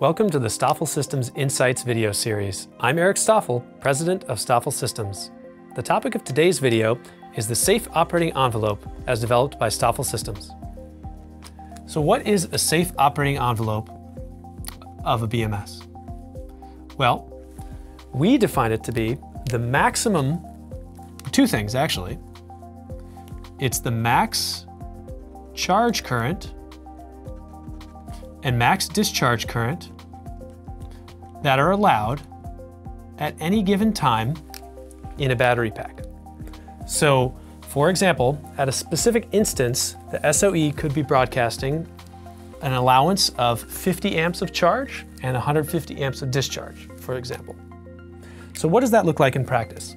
Welcome to the Stafl Systems Insights video series. I'm Erik Stafl, President of Stafl Systems. The topic of today's video is the safe operating envelope as developed by Stafl Systems. So what is a safe operating envelope of a BMS? Well, we define it to be the maximum, two things actually. It's the max charge current and max discharge current that are allowed at any given time in a battery pack. So, for example, at a specific instance, the SOE could be broadcasting an allowance of 50 amps of charge and 150 amps of discharge, for example. So what does that look like in practice?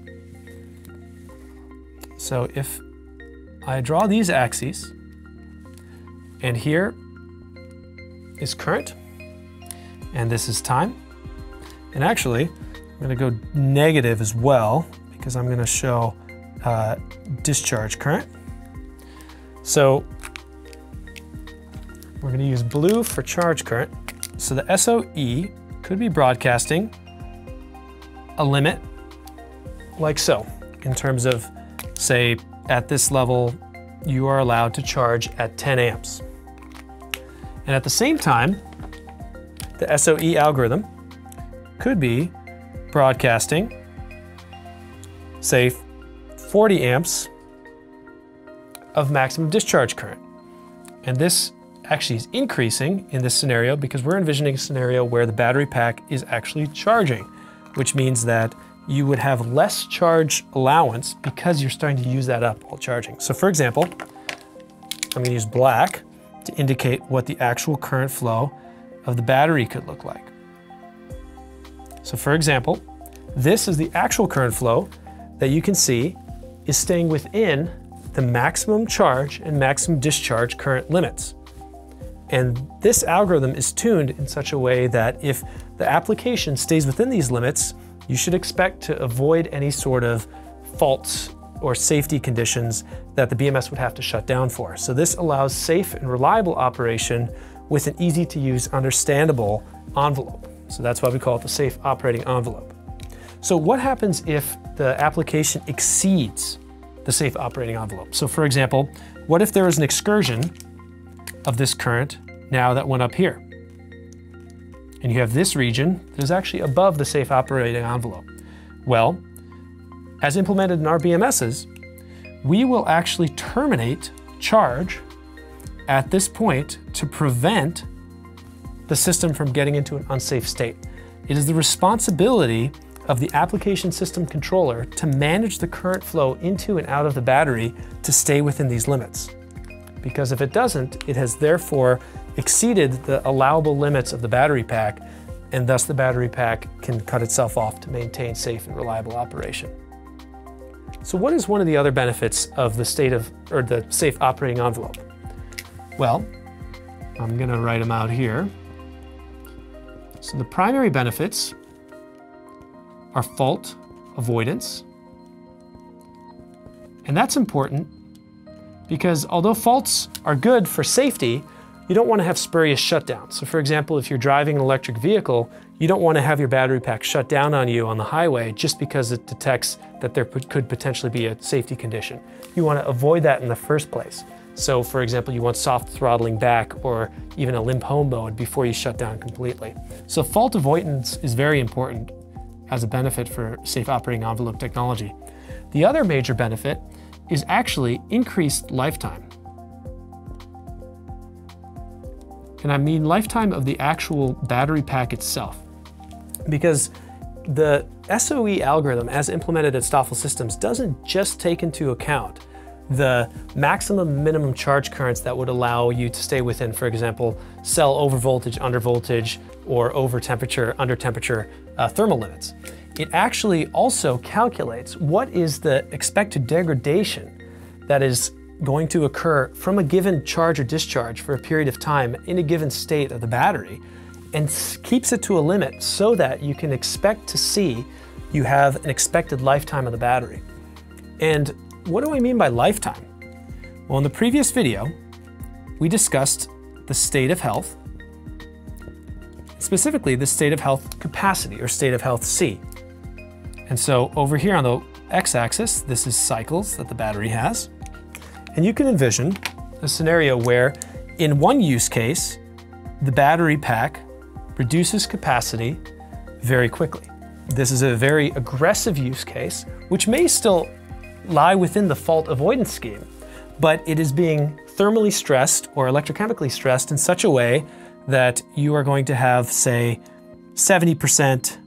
So if I draw these axes, and here is current, and this is time. And actually, I'm gonna go negative as well because I'm gonna show uh, discharge current. So we're gonna use blue for charge current. So the SOE could be broadcasting a limit like so, in terms of, say, at this level, you are allowed to charge at 10 amps. And at the same time, the SOE algorithm could be broadcasting, say, 40 amps of maximum discharge current. And this actually is increasing in this scenario because we're envisioning a scenario where the battery pack is actually charging, which means that you would have less charge allowance because you're starting to use that up while charging. So for example, I'm gonna use black to indicate what the actual current flow of the battery could look like. So for example, this is the actual current flow that you can see is staying within the maximum charge and maximum discharge current limits. And this algorithm is tuned in such a way that if the application stays within these limits, you should expect to avoid any sort of faults or safety conditions that the BMS would have to shut down for. So this allows safe and reliable operation with an easy to use, understandable envelope. So that's why we call it the safe operating envelope. So what happens if the application exceeds the safe operating envelope? So for example, what if there is an excursion of this current now that went up here? And you have this region that is actually above the safe operating envelope. Well, as implemented in our BMSs, we will actually terminate charge at this point to prevent the system from getting into an unsafe state. It is the responsibility of the application system controller to manage the current flow into and out of the battery to stay within these limits. Because if it doesn't, it has therefore exceeded the allowable limits of the battery pack, and thus the battery pack can cut itself off to maintain safe and reliable operation. So what is one of the other benefits of the state of, or the safe operating envelope? Well, I'm gonna write them out here. So the primary benefits are fault avoidance. And that's important because although faults are good for safety, you don't want to have spurious shutdowns. So for example, if you're driving an electric vehicle, you don't want to have your battery pack shut down on you on the highway just because it detects that there could potentially be a safety condition. You want to avoid that in the first place. So for example, you want soft throttling back or even a limp home mode before you shut down completely. So fault avoidance is very important as a benefit for safe operating envelope technology. The other major benefit is actually increased lifetime. And I mean lifetime of the actual battery pack itself. Because the SOE algorithm, as implemented at Stafl Systems, doesn't just take into account the maximum minimum charge currents that would allow you to stay within, for example, cell over voltage, under voltage, or over temperature, under temperature uh, thermal limits. It actually also calculates what is the expected degradation that is going to occur from a given charge or discharge for a period of time in a given state of the battery and keeps it to a limit so that you can expect to see you have an expected lifetime of the battery. And what do I mean by lifetime? Well, in the previous video, we discussed the state of health, specifically the state of health capacity or state of health C. And so over here on the x-axis, this is cycles that the battery has. And you can envision a scenario where in one use case, the battery pack reduces capacity very quickly. This is a very aggressive use case, which may still lie within the fault avoidance scheme, but it is being thermally stressed or electrochemically stressed in such a way that you are going to have, say, 70%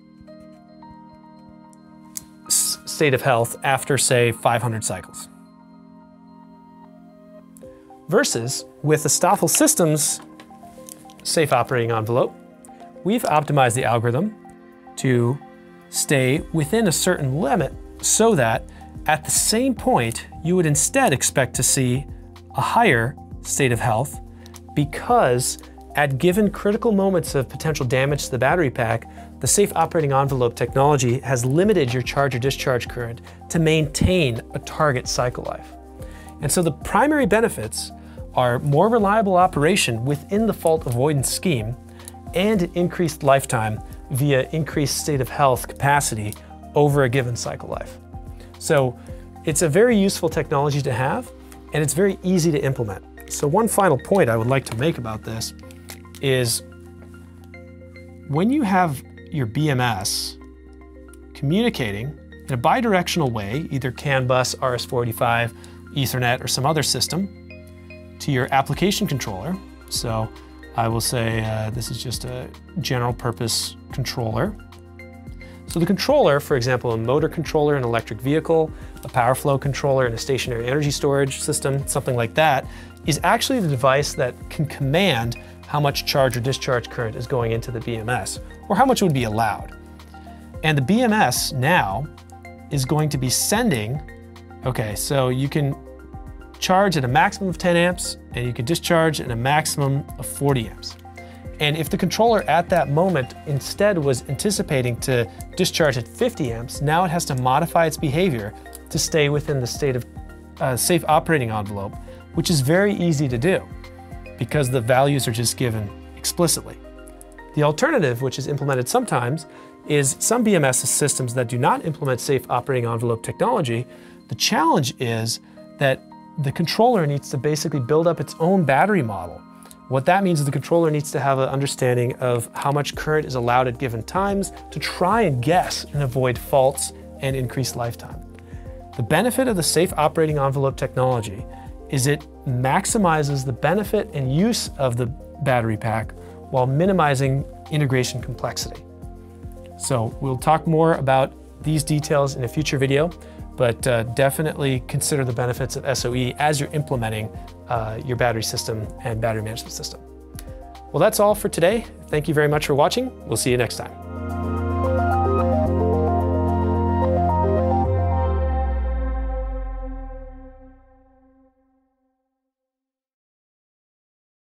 state of health after, say, 500 cycles. Versus with the Stafl Systems safe operating envelope, we've optimized the algorithm to stay within a certain limit so that at the same point, you would instead expect to see a higher state of health because at given critical moments of potential damage to the battery pack, the safe operating envelope technology has limited your charge or discharge current to maintain a target cycle life. And so the primary benefits are more reliable operation within the fault avoidance scheme and increased lifetime via increased state of health capacity over a given cycle life. So it's a very useful technology to have and it's very easy to implement. So one final point I would like to make about this is when you have your BMS communicating in a bidirectional way, either CAN bus, RS-485, Ethernet, or some other system, to your application controller. So I will say uh, this is just a general purpose controller. So the controller, for example, a motor controller an electric vehicle, a power flow controller and a stationary energy storage system, something like that, is actually the device that can command how much charge or discharge current is going into the BMS, or how much would be allowed. And the BMS now is going to be sending, okay, so you can charge at a maximum of 10 amps and you can discharge at a maximum of 40 amps. And if the controller at that moment instead was anticipating to discharge at 50 amps, now it has to modify its behavior to stay within the state of uh, safe operating envelope, which is very easy to do because the values are just given explicitly. The alternative, which is implemented sometimes, is some BMS systems that do not implement safe operating envelope technology. The challenge is that the controller needs to basically build up its own battery model. What that means is the controller needs to have an understanding of how much current is allowed at given times to try and guess and avoid faults and increase lifetime. The benefit of the safe operating envelope technology is it maximizes the benefit and use of the battery pack while minimizing integration complexity. So we'll talk more about these details in a future video but uh, definitely consider the benefits of SOE as you're implementing uh, your battery system and battery management system. Well, that's all for today. Thank you very much for watching. We'll see you next time.